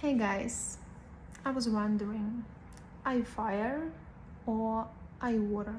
Hey guys, I was wondering, I fire or I water?